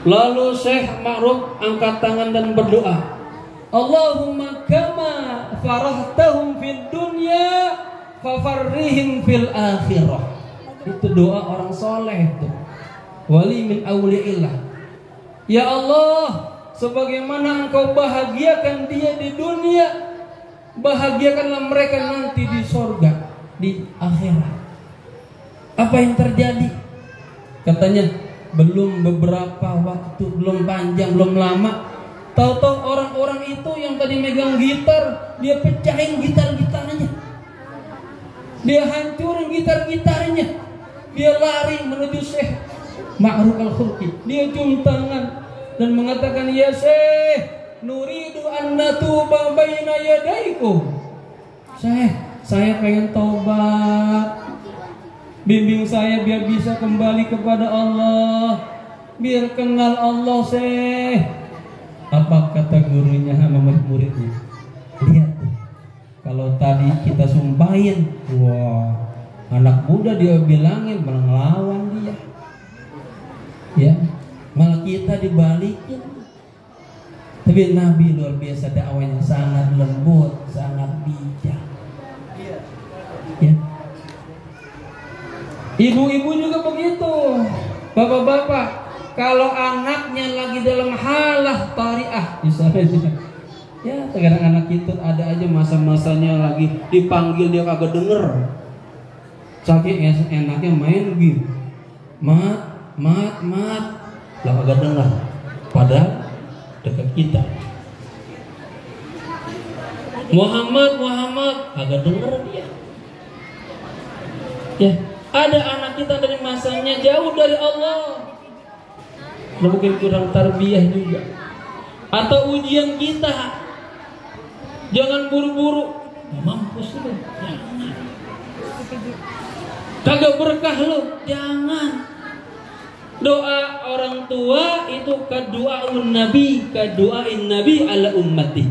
Lalu Syekh Ma'ruf angkat tangan dan berdoa. Allahumma kama farahtahum fid dunya fafarrihim fil akhirah. Itu doa orang soleh itu. Wali min awliillah. Ya Allah, sebagaimana engkau bahagiakan dia di dunia, bahagiakanlah mereka nanti di sorga, di akhirat. Apa yang terjadi? Katanya, belum beberapa waktu, belum panjang, belum lama. Tahu-tahu orang-orang itu yang tadi megang gitar, dia pecahin gitar-gitarnya. Dia hancurin gitar-gitarnya. Dia lari menuju Syekh Ma'ruf al-Khulqi. Dia cium tangan dan mengatakan, "Ya Syekh, nuridu an natuba baina yadaikum." Syekh, saya pengen tobat Bimbing saya biar bisa kembali kepada Allah. Biar kenal Allah seh. Apa kata gurunya sama murid-muridnya? Lihat. Kalau tadi kita sumpahin, wah, anak muda dia bilangin malah ngelawan dia. Ya, malah kita dibalikin. Tapi Nabi luar biasa dakwanya sangat lembut, sangat bijak. Ya, Ibu-ibu juga begitu. Bapak-bapak, kalau anaknya lagi dalam halah tariah, misalnya ya terkadang anak itu ada aja masa-masanya lagi dipanggil dia kagak denger. Saking enaknya main gitu. Mat, mat, mat. Lah kagak denger. Padahal dekat kita. Muhammad, Muhammad, agak denger dia. Ya, ada anak kita dari masanya jauh dari Allah. Mungkin kurang tarbiyah juga. Atau ujian kita. Jangan buru-buru. Mampus lu. Kagak berkah lu. Jangan. Doa orang tua itu kaduaun nabi, kaduain nabi ala ummati.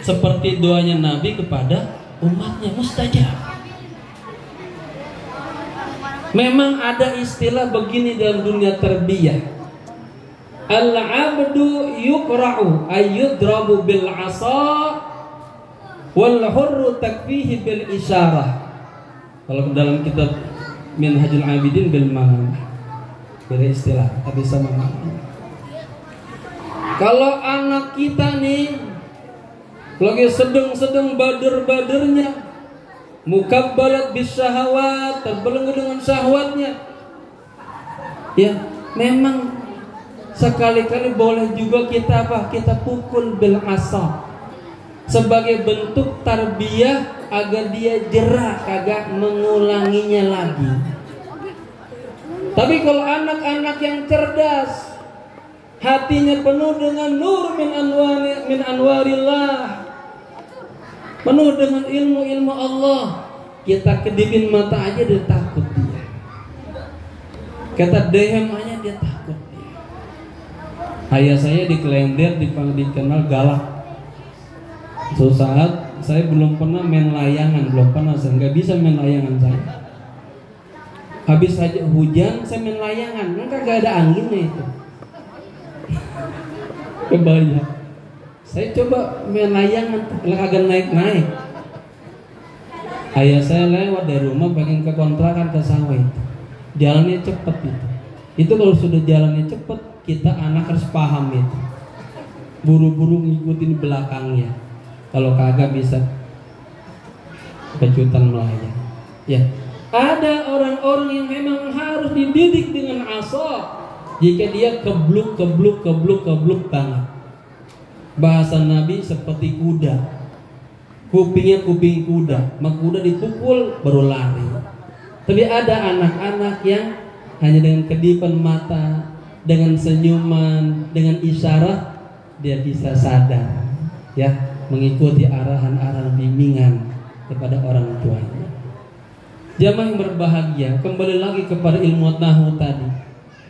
Seperti doanya nabi kepada umatnya mustajab. Memang ada istilah begini dalam dunia terbiyah. Al-abdu yukra'u ayyudrabu bil asa wal hurru takfihi bil isyarah. Kalau dalam kitab Minhajul Abidin bil Ma'am Beda istilah, tapi sama maknanya. Kalau anak kita nih lagi sedang-sedang bader-badernya mukabbalat bisyahawat terbelenggu dengan syahwatnya. Ya memang sekali-kali boleh juga kita apa? Kita pukul bil asa sebagai bentuk tarbiyah agar dia jerak agak mengulanginya lagi. Tapi kalau anak-anak yang cerdas hatinya penuh dengan nur min anwari min anwarillah penuh dengan ilmu-ilmu Allah. Kita kedipin mata aja dia takut dia. Kata dehem aja dia takut dia. Ayah saya di Klender dikenal galak. Suatu saat saya belum pernah main layangan belum pernah saya nggak bisa main layangan saya. Habis saja hujan saya main layangan. Kan gak ada anginnya itu. Kebayang saya coba main layangan, agak naik-naik. Ayah saya lewat dari rumah pengen ke kontrakan ke sawah itu. Jalannya cepet itu. Itu kalau sudah jalannya cepet, kita anak harus paham itu. Buru-buru ngikutin belakangnya. Kalau kagak bisa kejutan melayang. Ya, ada orang-orang yang memang harus dididik dengan asal jika dia kebluk kebluk kebluk kebluk banget bahasa Nabi seperti kuda. Kupingnya kuping kuda. Maka kuda dipukul baru lari. Tapi ada anak-anak yang hanya dengan kedipan mata dengan senyuman dengan isyarat dia bisa sadar ya mengikuti arahan-arahan bimbingan kepada orang tuanya. Jamaah yang berbahagia kembali lagi kepada ilmu tahu tadi.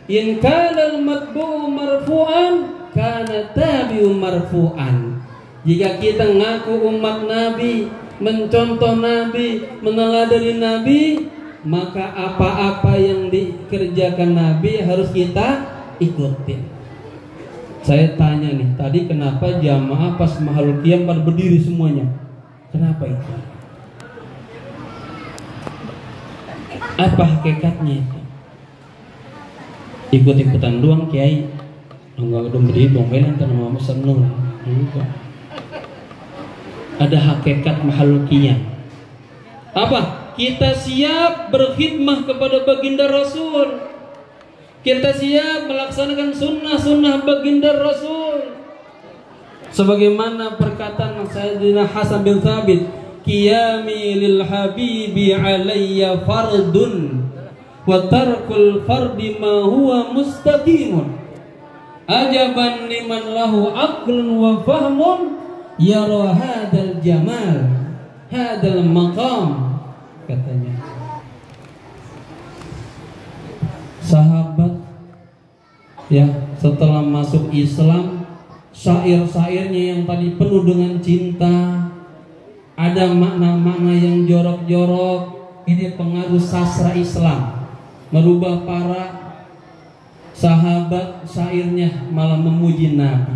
In kana al-matbu'u marfu'an kana tabi'u marfu'an. Jika kita ngaku umat Nabi, mencontoh Nabi, meneladani Nabi, maka apa-apa yang dikerjakan Nabi harus kita ikutin. Saya tanya nih, tadi kenapa jamaah pas mahal kiam pada berdiri semuanya? Kenapa itu? Apa hakikatnya itu? Ikut-ikutan doang kiai. Berdiri bombelan kan nama seneng. Enggak. Ada hakikat mahal kiam. Apa? Kita siap berkhidmah kepada baginda Rasul kita siap melaksanakan sunnah-sunnah baginda Rasul. Sebagaimana perkataan Sayyidina Hasan bin Thabit, "Qiyami lil habibi alayya fardun wa tarkul fardi ma huwa mustaqimun." Ajaban liman lahu aqlun wa fahmun yara hadal jamal, hadal maqam katanya. Sahabat ya setelah masuk Islam syair-syairnya yang tadi penuh dengan cinta ada makna-makna yang jorok-jorok ini pengaruh sastra Islam merubah para sahabat syairnya malah memuji Nabi.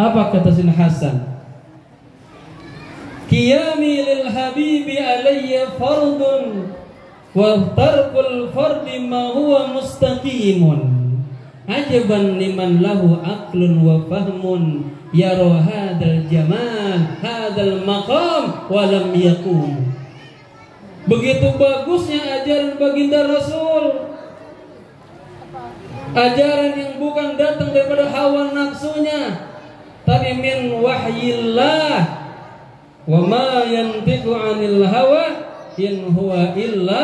Apa kata Sin Hasan? Qiyami lil habibi alayya fardun wa tarkul fardi ma huwa mustaqimun. Ajaban liman lahu aklun wa fahmun yaro hadal jamal hadal maqam walam yakum begitu bagusnya ajaran baginda Rasul ajaran yang bukan datang daripada hawa nafsunya tapi min wahyillah. Wa ma yantiqu anil hawa in huwa illa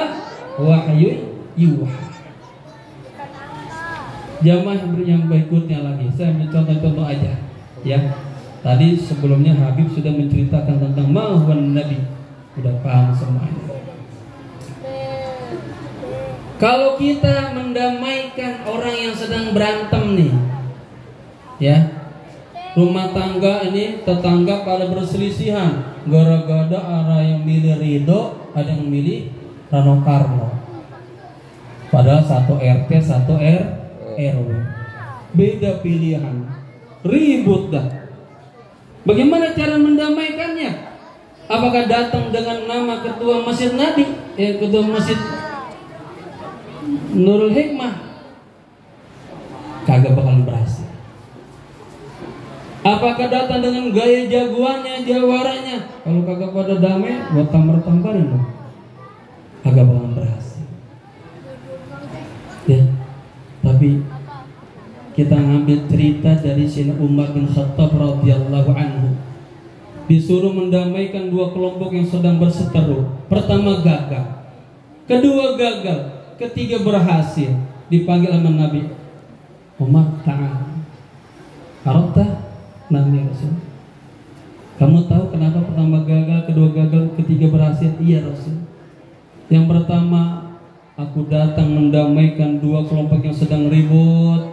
wahyu yuha. Jamaah yang berikutnya lagi saya ambil contoh-contoh aja ya. Tadi sebelumnya Habib sudah menceritakan tentang mahuan Nabi. Sudah paham semuanya kalau kita mendamaikan orang yang sedang berantem nih ya rumah tangga ini tetangga pada berselisihan gara-gara arah yang milih Ridho ada yang milih Rano Karno padahal satu RT satu R RW. Beda pilihan. Ribut dah. Bagaimana cara mendamaikannya? Apakah datang dengan nama ketua masjid Nabi? Eh, ketua masjid Nurul Hikmah? Kagak bakal berhasil. Apakah datang dengan gaya jagoannya, jawaranya? Kalau kagak pada damai, buat tampar-tamparin dong. Kagak bakal berhasil. Ya, tapi kita ngambil cerita dari Sina Umar bin Khattab radhiyallahu anhu disuruh mendamaikan dua kelompok yang sedang berseteru pertama gagal kedua gagal ketiga berhasil dipanggil sama Nabi. Umar ta'al Arota Nabi Rasul. Kamu tahu kenapa pertama gagal kedua gagal ketiga berhasil? Iya Rasul. Yang pertama Aku datang mendamaikan dua kelompok yang sedang ribut.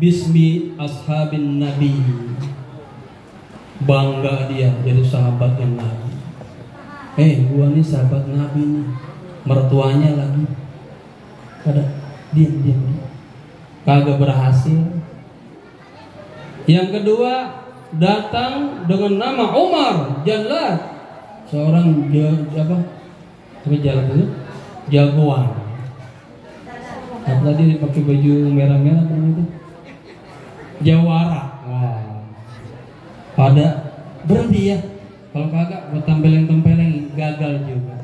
Bismi ashabin Nabi. Bangga dia jadi sahabat yang Nabi. Eh gua nih sahabat Nabi nih. Mertuanya lagi Pada diam diam. Kagak berhasil. Yang kedua Datang dengan nama Umar Jalad Seorang apa? Apa jalan itu? jagoan. Apa tadi pakai baju merah-merah apa itu? Jawara. Wah. Pada berhenti ya. Kalau kagak buat tempeleng-tempeleng gagal juga.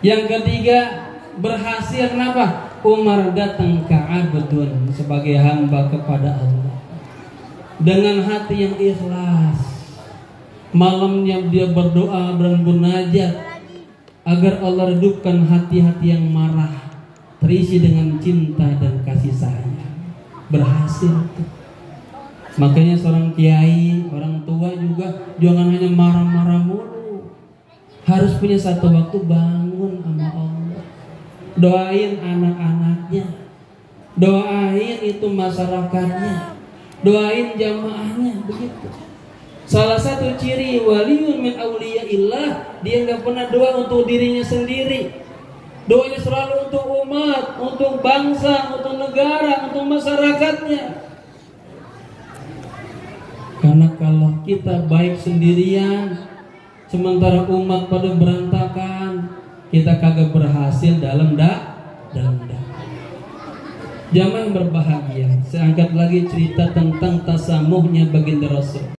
Yang ketiga berhasil. Kenapa? Umar datang ke Abdun sebagai hamba kepada Allah. Dengan hati yang ikhlas. Malamnya dia berdoa dan bernajat agar Allah redupkan hati-hati yang marah terisi dengan cinta dan kasih sayang. Berhasil tuh. makanya seorang kiai orang tua juga jangan hanya marah-marah mulu. Harus punya satu waktu Allah doain anak-anaknya doain itu masyarakatnya doain jamaahnya begitu Salah satu ciri waliun min illah dia nggak pernah doa untuk dirinya sendiri. Doanya selalu untuk umat, untuk bangsa, untuk negara, untuk masyarakatnya. Karena kalau kita baik sendirian, sementara umat pada berantakan, kita kagak berhasil dalam dak dalam dak. Yang berbahagia, saya angkat lagi cerita tentang tasamuhnya baginda Rasul.